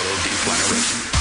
total deflagration.